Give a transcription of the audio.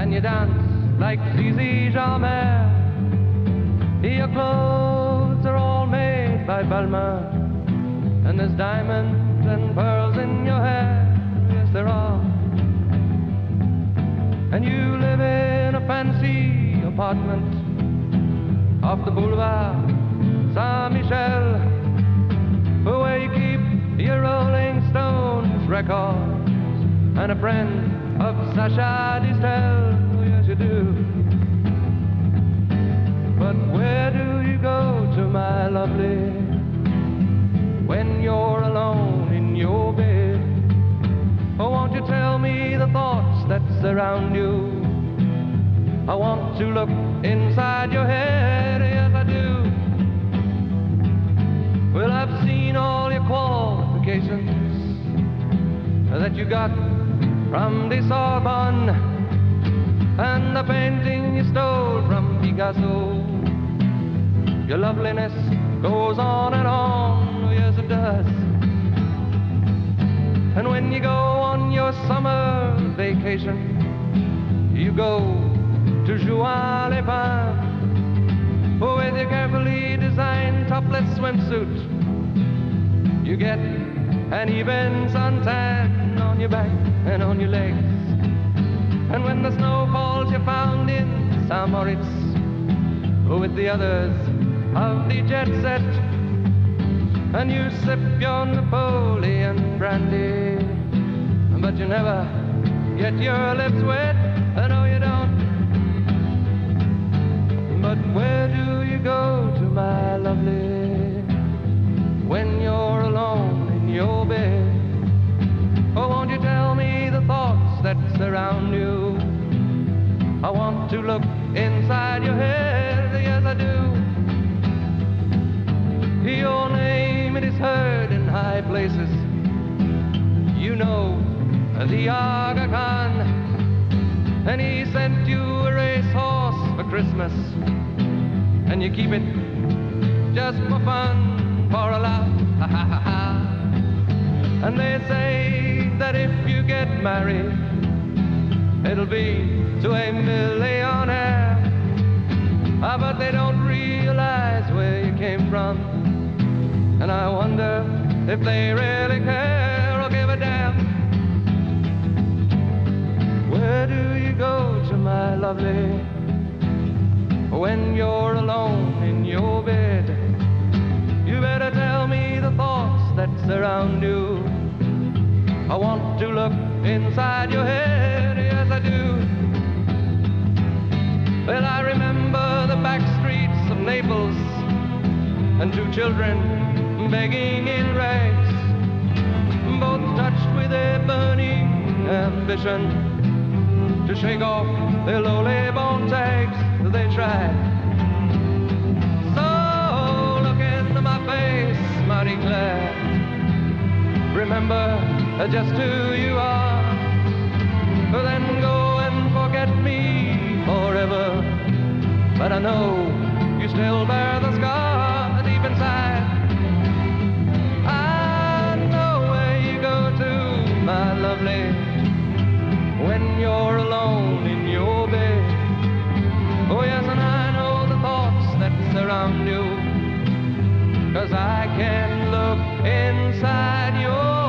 and you dance like Zizi Jeanmaire. Your clothes are all made by Balmain, and there's diamonds and pearls in your hair. Yes, there are. And you live in a fancy apartment off the boulevard Saint Michel, where you keep your Rolling Stones records and a friend of Sacha Distel. Oh, yes, you do. But where do you go to, my lovely, when you're alone in your bed? Oh, won't you tell me the thoughts that surround you? I want to look inside your head, yes, I do. Well, I've seen all your qualifications that you got from the Sorbonne and the painting you stole from Picasso. Your loveliness goes on and on, oh, yes, it does. And when you go on your summer vacation, you go to Juan with your carefully designed topless swimsuit. You get an even suntan on your back and on your legs. And when the snow falls, you're found in St. Moritz with the others of the jet set. And you sip your Napoleon brandy, but you never get your lips wet. I want to look inside your head, yes, I do. Your name, it is heard in high places. You know the Aga Khan, and he sent you a racehorse for Christmas, and you keep it just for fun, for a laugh. Ha ha ha ha. And they say that if you get married, it'll be to a millionaire. Ah, but they don't realize where you came from. And I wonder if they really care or give a damn. Where do you go to, my lovely, when you're alone in your bed? You better tell me the thoughts that surround you. I want to look inside your head, yes, I do. Well, I remember the back streets of Naples and two children begging in rags, both touched with a burning ambition to shake off their lowly bone tags. They tried. So look into my face, Marie Claire. Remember just who you are. Then go and forget me forever. But I know you still bear the scar deep inside. I know where you go to, my lovely, when you're alone in your bed. Oh, yes, and I know the thoughts that surround you. Cause I can look inside your